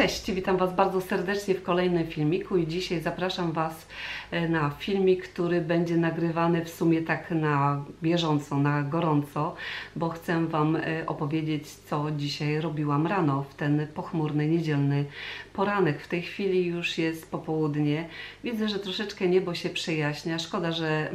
Cześć, witam Was bardzo serdecznie w kolejnym filmiku i dzisiaj zapraszam Was e, na filmik, który będzie nagrywany w sumie tak na bieżąco, na gorąco, bo chcę Wam e, opowiedzieć, co dzisiaj robiłam rano w ten pochmurny, niedzielny poranek. W tej chwili już jest popołudnie. Widzę, że troszeczkę niebo się przejaśnia. Szkoda, że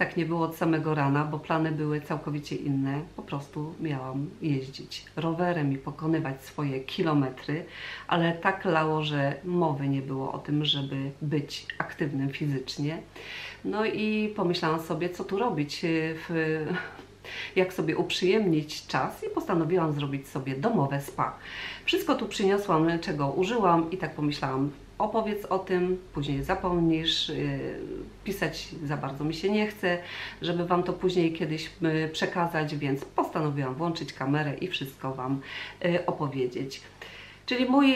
tak nie było od samego rana, bo plany były całkowicie inne. Po prostu miałam jeździć rowerem i pokonywać swoje kilometry, ale tak lało, że mowy nie było o tym, żeby być aktywnym fizycznie. No i pomyślałam sobie, co tu robić w jak sobie uprzyjemnić czas i postanowiłam zrobić sobie domowe spa. Wszystko tu przyniosłam, czego użyłam i tak pomyślałam, opowiedz o tym, później zapomnisz, yy, pisać za bardzo mi się nie chce, żeby Wam to później kiedyś yy, przekazać, więc postanowiłam włączyć kamerę i wszystko Wam yy, opowiedzieć. Czyli mój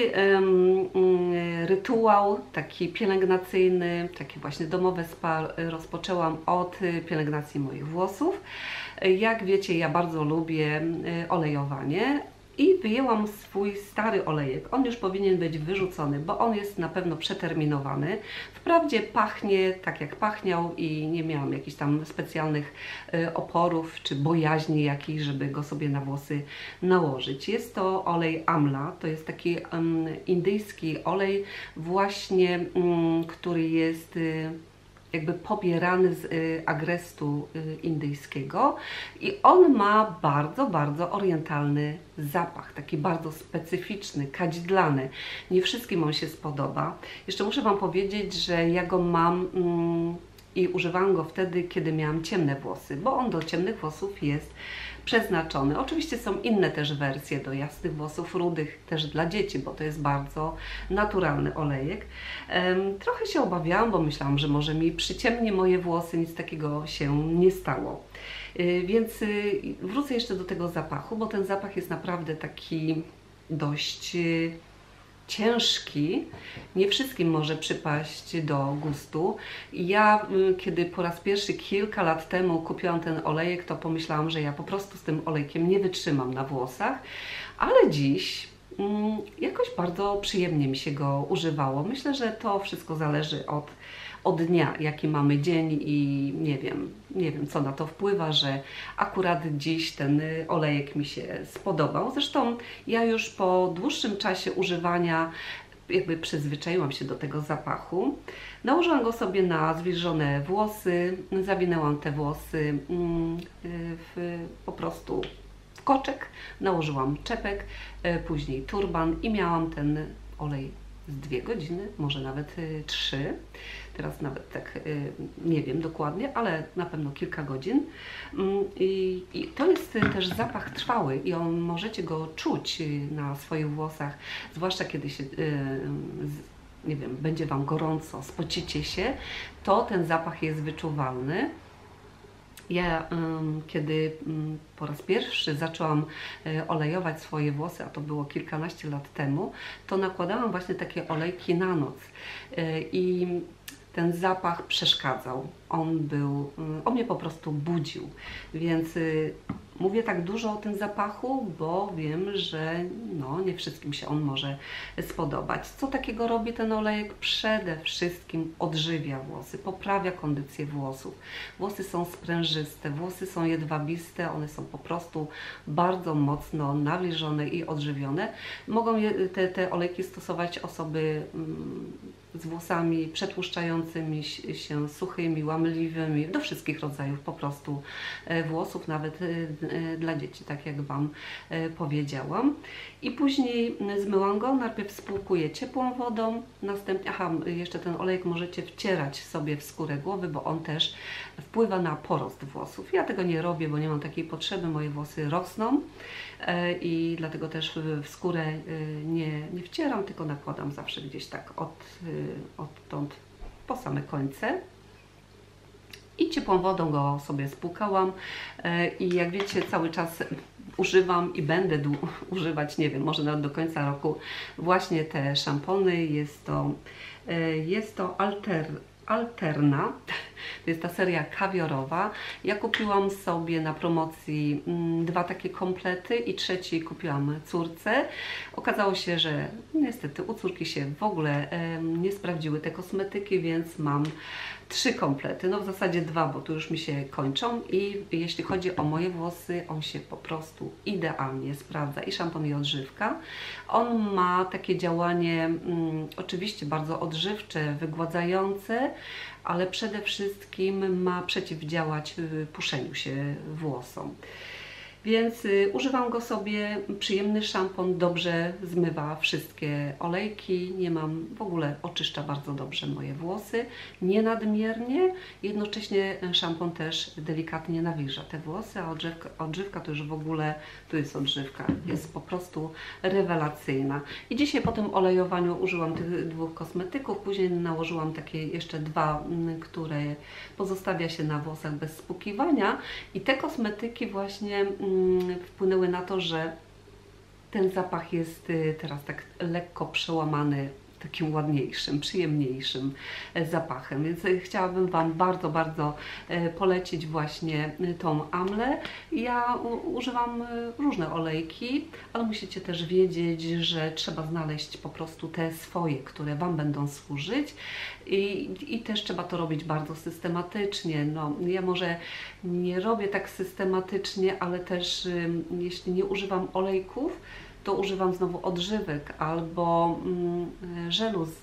rytuał taki pielęgnacyjny, takie właśnie domowe spa rozpoczęłam od pielęgnacji moich włosów. Jak wiecie, ja bardzo lubię olejowanie, i wyjęłam swój stary olejek. On już powinien być wyrzucony, bo on jest na pewno przeterminowany. Wprawdzie pachnie tak jak pachniał i nie miałam jakichś tam specjalnych y, oporów czy bojaźni jakichś, żeby go sobie na włosy nałożyć. Jest to olej Amla, to jest taki indyjski olej właśnie, um, który jest... Jakby pobierany z y, agrestu y, indyjskiego i on ma bardzo, bardzo orientalny zapach, taki bardzo specyficzny, kadzidlany. Nie wszystkim on się spodoba. Jeszcze muszę Wam powiedzieć, że ja go mam mm, i używałam go wtedy, kiedy miałam ciemne włosy, bo on do ciemnych włosów jest przeznaczony. Oczywiście są inne też wersje do jasnych włosów, rudych też dla dzieci, bo to jest bardzo naturalny olejek. Trochę się obawiałam, bo myślałam, że może mi przyciemni moje włosy, nic takiego się nie stało. Y, więc y, wrócę jeszcze do tego zapachu, bo ten zapach jest naprawdę taki dość y, ciężki, nie wszystkim może przypaść do gustu. Ja, mm, kiedy po raz pierwszy kilka lat temu kupiłam ten olejek, to pomyślałam, że ja po prostu z tym olejkiem nie wytrzymam na włosach, ale dziś mm, jakoś bardzo przyjemnie mi się go używało. Myślę, że to wszystko zależy od od dnia, jaki mamy dzień i nie wiem, nie wiem co na to wpływa, że akurat dziś ten olejek mi się spodobał. Zresztą ja już po dłuższym czasie używania jakby przyzwyczaiłam się do tego zapachu. Nałożyłam go sobie na zwilżone włosy, zawinęłam te włosy mm, w, po prostu w koczek, nałożyłam czepek, e, później turban i miałam ten olej z dwie godziny, może nawet y, trzy. Teraz nawet tak y, nie wiem dokładnie, ale na pewno kilka godzin. Mm, I, to jest też zapach trwały i on możecie go czuć y, na swoich włosach, zwłaszcza kiedy się nie wiem, będzie Wam gorąco, spocicie się, to ten zapach jest wyczuwalny. Ja, kiedy po raz pierwszy zaczęłam e, olejować swoje włosy, a to było kilkanaście lat temu, to nakładałam właśnie takie olejki na noc. E, I ten zapach przeszkadzał. On był, on mnie po prostu budził. Więc y, mówię tak dużo o tym zapachu, bo wiem, że no, nie wszystkim się on może spodobać. Co takiego robi ten olejek? Przede wszystkim odżywia włosy, poprawia kondycję włosów. Włosy są sprężyste, włosy są jedwabiste, one są po prostu bardzo mocno nawilżone i odżywione. Mogą je, te, te olejki stosować osoby mm, z włosami przetłuszczającymi się, suchymi, łamliwymi, do wszystkich rodzajów po prostu e, włosów, nawet e, e, dla dzieci, tak jak Wam powiedziałam. I później zmyłam go, najpierw spłukuję ciepłą wodą, następnie, aha, jeszcze ten olejek możecie wcierać sobie w skórę głowy, bo on też wpływa na porost włosów. Ja tego nie robię, bo nie mam takiej potrzeby, moje włosy rosną i dlatego też w skórę nie, nie wcieram, tylko nakładam zawsze gdzieś tak od, odtąd po same końce i ciepłą wodą go sobie spłukałam e, i jak wiecie cały czas używam i będę używać, nie wiem, może nawet do końca roku właśnie te szampony. Jest to, e, jest to alter, Alterna. To jest ta seria kawiorowa. Ja kupiłam sobie na promocji mm, dwa takie komplety i trzeci kupiłam córce. Okazało się, że niestety u córki się w ogóle nie sprawdziły te kosmetyki, więc mam trzy komplety, no w zasadzie dwa, bo tu już mi się kończą i jeśli chodzi o moje włosy, on się po prostu idealnie sprawdza i szampon i odżywka. On ma takie działanie mm, oczywiście bardzo odżywcze, wygładzające, ale przede wszystkim ma przeciwdziałać y, puszeniu się włosom. Więc y, używam go sobie, przyjemny szampon, dobrze zmywa wszystkie olejki, nie mam, w ogóle oczyszcza bardzo dobrze moje włosy, nie nadmiernie, jednocześnie szampon też delikatnie nawilża te włosy, a odżywka, odżywka to już w ogóle, tu jest odżywka, jest po prostu rewelacyjna. I dzisiaj po tym olejowaniu użyłam tych dwóch kosmetyków, później nałożyłam takie jeszcze dwa, mm, które pozostawia się na włosach bez spukiwania. I te kosmetyki właśnie mm, wpłynęły na to, że ten zapach jest y, teraz tak lekko przełamany takim ładniejszym, przyjemniejszym e, zapachem. Więc e, chciałabym Wam bardzo, bardzo e, polecić właśnie tą Amlę. Ja używam różne olejki, ale musicie też wiedzieć, że trzeba znaleźć po prostu te swoje, które Wam będą służyć i, i też trzeba to robić bardzo systematycznie. No, ja może nie robię tak systematycznie, ale też jeśli nie używam olejków, to używam znowu odżywek albo mm, żelu z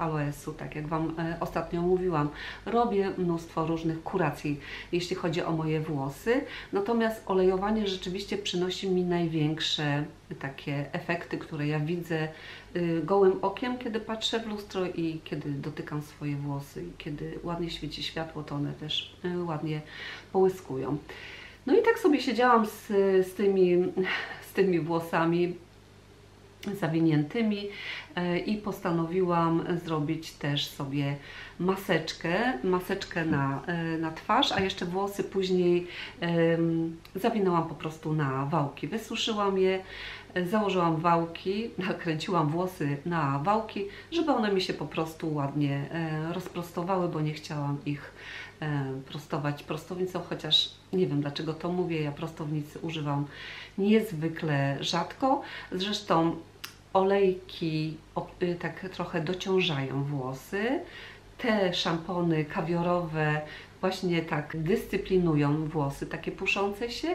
aloesu, tak jak Wam e, ostatnio mówiłam. Robię mnóstwo różnych kuracji, jeśli chodzi o moje włosy, natomiast olejowanie rzeczywiście przynosi mi największe takie efekty, które ja widzę y, gołym okiem, kiedy patrzę w lustro i kiedy dotykam swoje włosy i kiedy ładnie świeci światło, to one też y, ładnie połyskują. No i tak sobie siedziałam z, z, tymi, tymi włosami zawiniętymi e, i postanowiłam zrobić też sobie maseczkę, maseczkę na, e, na twarz, a jeszcze włosy później zawinęłam po prostu na wałki. Wysuszyłam je, założyłam wałki, nakręciłam włosy na wałki, żeby one mi się po prostu ładnie rozprostowały, bo nie chciałam ich prostować prostownicą, chociaż nie wiem dlaczego to mówię, ja prostownicy używam niezwykle rzadko. Zresztą olejki y, tak trochę dociążają włosy. Te szampony kawiorowe właśnie tak dyscyplinują włosy, takie puszące się,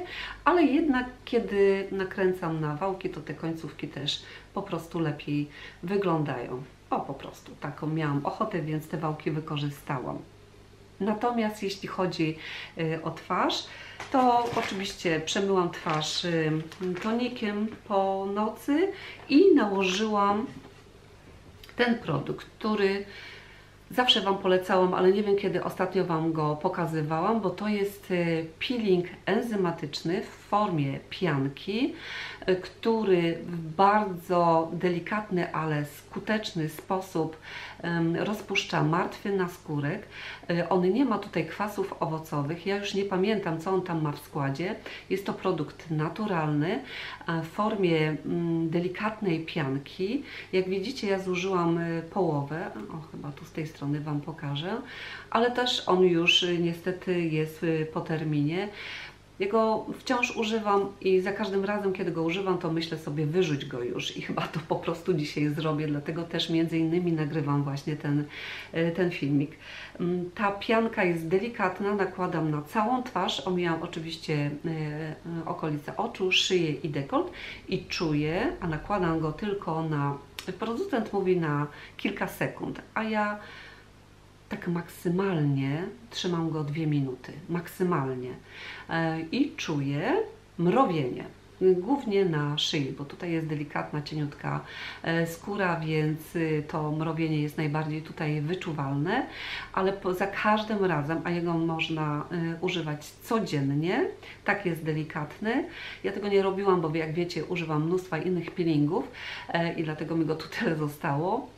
ale jednak kiedy nakręcam na wałki, to te końcówki też po prostu lepiej wyglądają. O, po prostu taką miałam ochotę, więc te wałki wykorzystałam. Natomiast jeśli chodzi y, o twarz, to oczywiście przemyłam twarz y, tonikiem po nocy i nałożyłam ten produkt, który zawsze Wam polecałam, ale nie wiem kiedy ostatnio Wam go pokazywałam, bo to jest y, peeling enzymatyczny w formie pianki, który w bardzo delikatny, ale skuteczny sposób rozpuszcza martwy naskórek. E, on nie ma tutaj kwasów owocowych. Ja już nie pamiętam, co on tam ma w składzie. Jest to produkt naturalny w formie mm, delikatnej pianki. Jak widzicie, ja zużyłam e, połowę. O, chyba tu z tej strony Wam pokażę. Ale też on już e, niestety jest po terminie. Jego wciąż używam i za każdym razem, kiedy go używam, to myślę sobie wyrzuć go już. I chyba to po prostu dzisiaj zrobię, dlatego też między innymi nagrywam właśnie ten, e, ten filmik. Mm, ta pianka jest delikatna, nakładam na całą twarz, omijam oczywiście e, okolice oczu, szyję i dekolt. I czuję, a nakładam go tylko na, producent mówi na kilka sekund, a ja tak maksymalnie trzymam go dwie minuty, maksymalnie e, i czuję mrowienie. Głównie na szyi, bo tutaj jest delikatna, cieniutka e, skóra, więc y, to mrowienie jest najbardziej tutaj wyczuwalne, ale za każdym razem, a jego można y, używać codziennie, tak jest delikatny. Ja tego nie robiłam, bo jak wiecie, używam mnóstwa innych peelingów e, i dlatego mi go tu tyle zostało.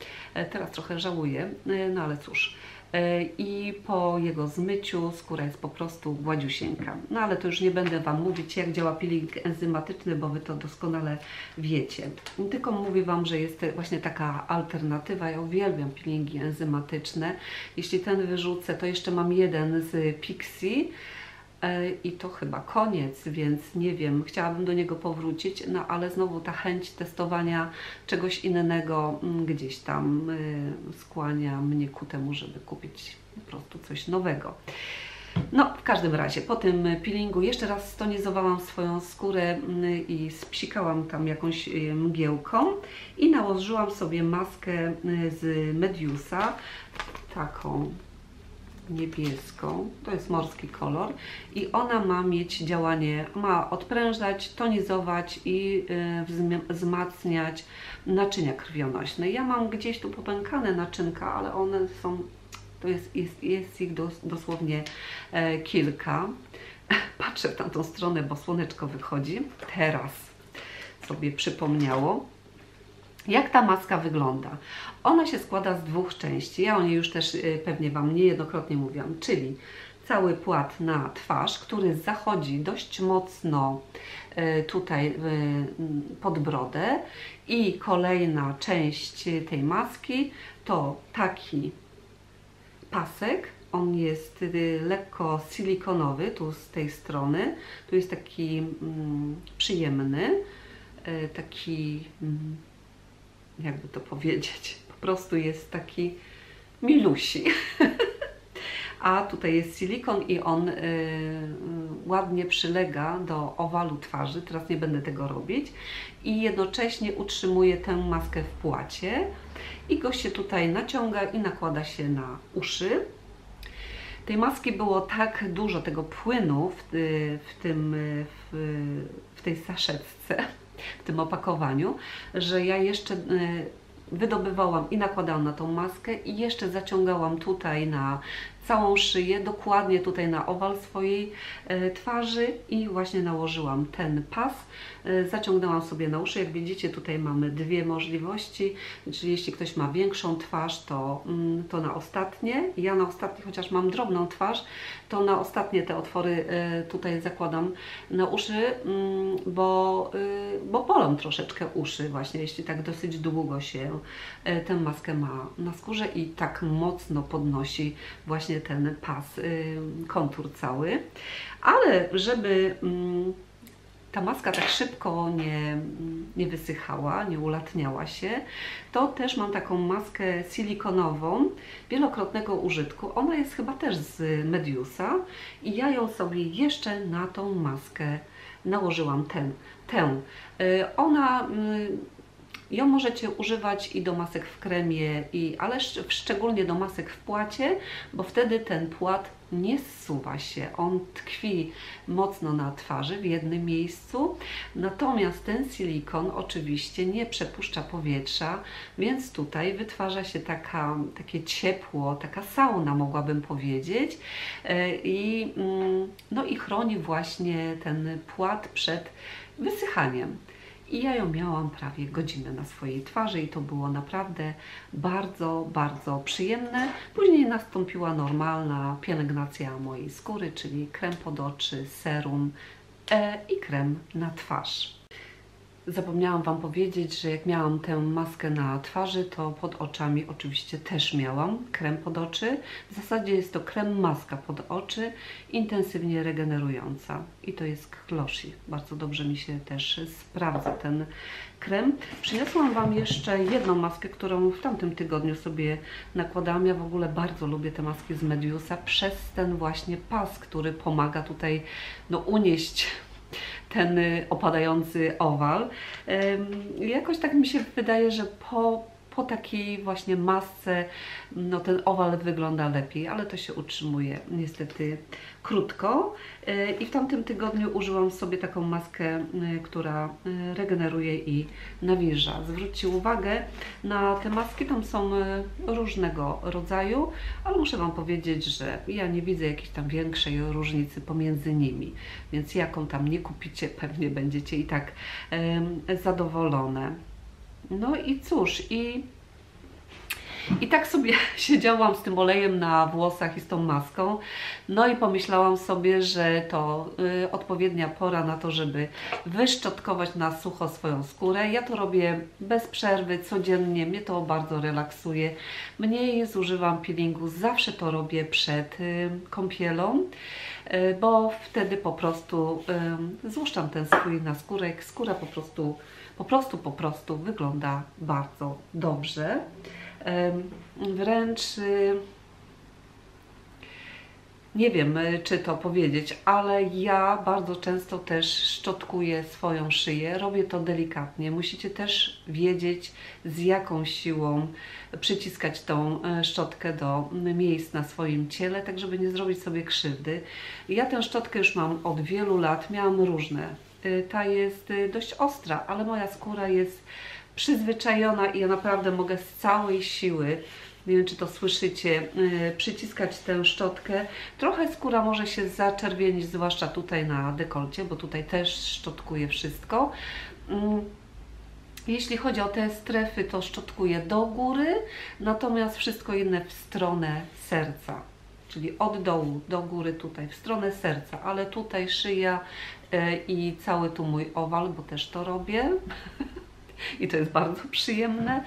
Teraz trochę żałuję, no ale cóż. E, i po jego zmyciu skóra jest po prostu gładziusieńka. No ale to już nie będę Wam mówić, jak działa peeling enzymatyczny, bo Wy to doskonale wiecie. Tylko mówię Wam, że jest właśnie taka alternatywa. Ja uwielbiam peelingi enzymatyczne. Jeśli ten wyrzucę, to jeszcze mam jeden z Pixie i to chyba koniec, więc nie wiem, chciałabym do niego powrócić, no ale znowu ta chęć testowania czegoś innego mm, gdzieś tam e, skłania mnie ku temu, żeby kupić po prostu coś nowego. No, w każdym razie, po tym peelingu jeszcze raz stonizowałam swoją skórę mm, i spsikałam tam jakąś e, mgiełką i nałożyłam sobie maskę z Mediusa, taką niebieską, to jest morski kolor i ona ma mieć działanie, ma odprężać, tonizować i y, wzmacniać naczynia krwionośne. Ja mam gdzieś tu popękane naczynka, ale one są, to jest, jest, jest ich dos, dosłownie e, kilka. Patrzę w tamtą stronę, bo słoneczko wychodzi. Teraz sobie przypomniało. Jak ta maska wygląda? Ona się składa z dwóch części. Ja o niej już też y, pewnie Wam niejednokrotnie mówiłam, czyli cały płat na twarz, który zachodzi dość mocno y, tutaj y, pod brodę i kolejna część tej maski to taki pasek, on jest lekko silikonowy, tu z tej strony, tu jest taki mm, przyjemny, taki mm, jakby to powiedzieć, po prostu jest taki milusi. A tutaj jest silikon i on y, ładnie przylega do owalu twarzy, teraz nie będę tego robić i jednocześnie utrzymuje tę maskę w płacie i go się tutaj naciąga i nakłada się na uszy. Tej maski było tak dużo tego płynu w, w tym, w, w tej saszetce, w tym opakowaniu, że ja jeszcze e, wydobywałam i nakładałam na tą maskę i jeszcze zaciągałam tutaj na całą szyję, dokładnie tutaj na owal swojej e, twarzy i właśnie nałożyłam ten pas. E, zaciągnęłam sobie na uszy. Jak widzicie, tutaj mamy dwie możliwości, czyli jeśli ktoś ma większą twarz, to, mm, to na ostatnie. Ja na ostatnie, chociaż mam drobną twarz, to na ostatnie te otwory e, tutaj zakładam na uszy, mm, bo, bo bolą troszeczkę uszy właśnie, jeśli tak dosyć długo się tę maskę ma na skórze i tak mocno podnosi właśnie ten pas, y, kontur cały. Ale żeby mm, ta maska tak szybko nie, nie wysychała, nie ulatniała się, to też mam taką maskę silikonową wielokrotnego użytku. Ona jest chyba też z Mediusa i ja ją sobie jeszcze na tą maskę nałożyłam ten, tę. Y, ona y, Ją możecie używać i do masek w kremie, i, ale szczególnie do masek w płacie, bo wtedy ten płat nie zsuwa się, on tkwi mocno na twarzy w jednym miejscu, natomiast ten silikon oczywiście nie przepuszcza powietrza, więc tutaj wytwarza się taka, takie ciepło, taka sauna mogłabym powiedzieć. E, i, mm, no i chroni właśnie ten płat przed wysychaniem. I ja ją miałam prawie godzinę na swojej twarzy i to było naprawdę bardzo, bardzo przyjemne. Później nastąpiła normalna pielęgnacja mojej skóry, czyli krem pod oczy, serum e, i krem na twarz. Zapomniałam Wam powiedzieć, że jak miałam tę maskę na twarzy, to pod oczami oczywiście też miałam krem pod oczy. W zasadzie jest to krem maska pod oczy, intensywnie regenerująca. I to jest Kloshi. Bardzo dobrze mi się też sprawdza ten krem. Przyniosłam Wam jeszcze jedną maskę, którą w tamtym tygodniu sobie nakładałam. Ja w ogóle bardzo lubię te maski z Mediusa przez ten właśnie pas, który pomaga tutaj no, unieść ten y, opadający owal. Jakoś tak mi się wydaje, że po po takiej właśnie masce no, ten owal wygląda lepiej, ale to się utrzymuje niestety krótko. E, I w tamtym tygodniu użyłam sobie taką maskę, e, która e, regeneruje i nawilża. Zwróćcie uwagę na te maski, tam są różnego rodzaju, ale muszę Wam powiedzieć, że ja nie widzę jakiejś tam większej różnicy pomiędzy nimi, więc jaką tam nie kupicie, pewnie będziecie i tak zadowolone. No i cóż, i I tak sobie siedziałam z tym olejem na włosach i z tą maską. No i pomyślałam sobie, że to y, odpowiednia pora na to, żeby wyszczotkować na sucho swoją skórę. Ja to robię bez przerwy, codziennie. Mnie to bardzo relaksuje. Mniej zużywam peelingu. Zawsze to robię przed y, kąpielą. Y, bo wtedy po prostu y, złuszczam ten swój naskórek. Skóra po prostu, po prostu, po prostu wygląda bardzo dobrze. Wręcz y, nie wiem, czy to powiedzieć, ale ja bardzo często też szczotkuję swoją szyję. Robię to delikatnie. Musicie też wiedzieć, z jaką siłą przyciskać tą e, szczotkę do miejsc na swoim ciele, tak żeby nie zrobić sobie krzywdy. Ja tę szczotkę już mam od wielu lat, miałam różne. E, ta jest e, dość ostra, ale moja skóra jest przyzwyczajona i ja naprawdę mogę z całej siły nie wiem czy to słyszycie, przyciskać tę szczotkę. Trochę skóra może się zaczerwienić, zwłaszcza tutaj na dekolcie, bo tutaj też szczotkuję wszystko. Mm, jeśli chodzi o te strefy, to szczotkuję do góry, natomiast wszystko inne w stronę serca. Czyli od dołu do góry tutaj, w stronę serca, ale tutaj szyja i cały tu mój owal, bo też to robię. I to jest bardzo przyjemne.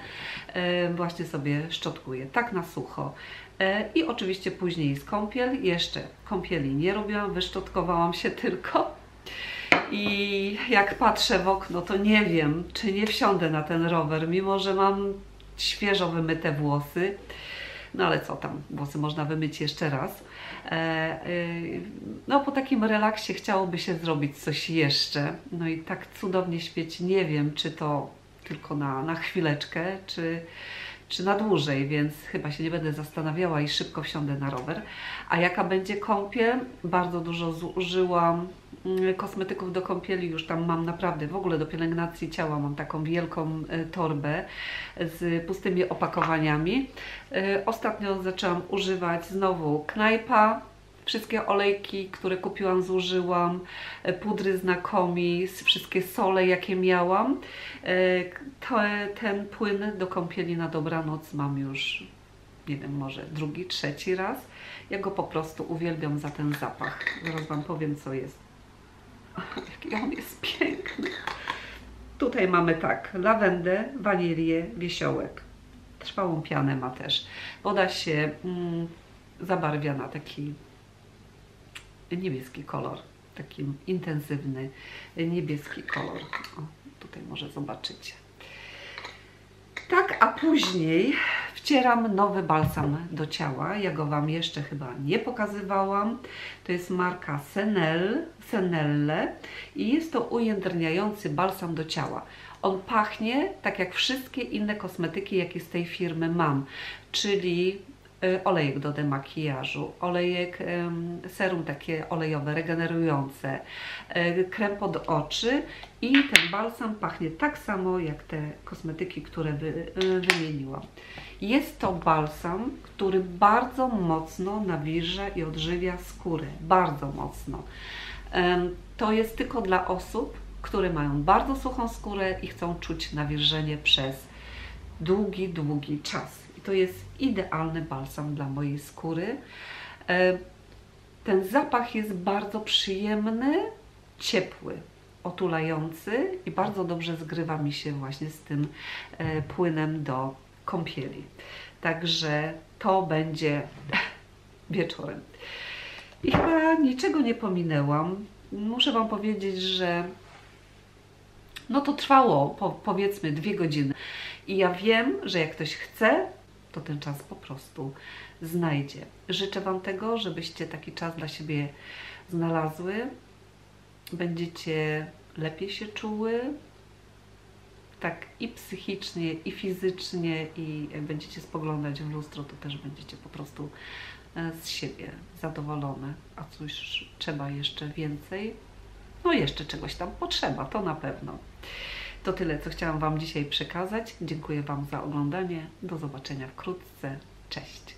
E, właśnie sobie szczotkuję, tak na sucho. E, I oczywiście później z kąpiel. Jeszcze kąpieli nie robiłam, wyszczotkowałam się tylko i jak patrzę w okno, to nie wiem, czy nie wsiądę na ten rower, mimo że mam świeżo wymyte włosy. No ale co tam, włosy można wymyć jeszcze raz. E, e, no po takim relaksie chciałoby się zrobić coś jeszcze. No i tak cudownie świeci, nie wiem, czy to tylko na, na chwileczkę, czy, czy na dłużej, więc chyba się nie będę zastanawiała i szybko wsiądę na rower. A jaka będzie kąpiel? Bardzo dużo zużyłam mm, kosmetyków do kąpieli, już tam mam naprawdę, w ogóle do pielęgnacji ciała mam taką wielką e, torbę z pustymi opakowaniami. E, ostatnio zaczęłam używać znowu knajpa, Wszystkie olejki, które kupiłam, zużyłam, e, pudry znakomi, wszystkie sole, jakie miałam. E, ten płyn do kąpieli na dobranoc mam już, nie wiem, może drugi, trzeci raz. Ja go po prostu uwielbiam za ten zapach. Zaraz Wam powiem, co jest. Jaki on jest piękny. Tutaj mamy tak, lawendę, wanilię, wiesiołek. Trwałą pianę ma też. Woda się mm, zabarwia na taki niebieski kolor, taki intensywny niebieski kolor. O, tutaj może zobaczycie. Tak, a później wcieram nowy balsam do ciała. Ja go Wam jeszcze chyba nie pokazywałam. To jest marka Senel, Senelle i jest to ujędrniający balsam do ciała. On pachnie tak jak wszystkie inne kosmetyki, jakie z tej firmy mam, czyli olejek do demakijażu, olejek, serum takie olejowe, regenerujące, y, krem pod oczy i ten balsam pachnie tak samo jak te kosmetyki, które wy, y, wymieniłam. Jest to balsam, który bardzo mocno nawilża i odżywia skórę, bardzo mocno. To jest tylko dla osób, które mają bardzo suchą skórę i chcą czuć nawilżenie przez długi, długi czas to jest idealny balsam dla mojej skóry. E, ten zapach jest bardzo przyjemny, ciepły, otulający i bardzo dobrze zgrywa mi się właśnie z tym e, płynem do kąpieli. Także to będzie wieczorem. I chyba niczego nie pominęłam. Muszę Wam powiedzieć, że no to trwało po, powiedzmy dwie godziny. I ja wiem, że jak ktoś chce, to ten czas po prostu znajdzie. Życzę Wam tego, żebyście taki czas dla siebie znalazły. Będziecie lepiej się czuły, tak i psychicznie, i fizycznie, i jak będziecie spoglądać w lustro, to też będziecie po prostu e, z siebie zadowolone. A coś trzeba jeszcze więcej? No jeszcze czegoś tam potrzeba, to na pewno. To tyle, co chciałam Wam dzisiaj przekazać. Dziękuję Wam za oglądanie. Do zobaczenia wkrótce. Cześć!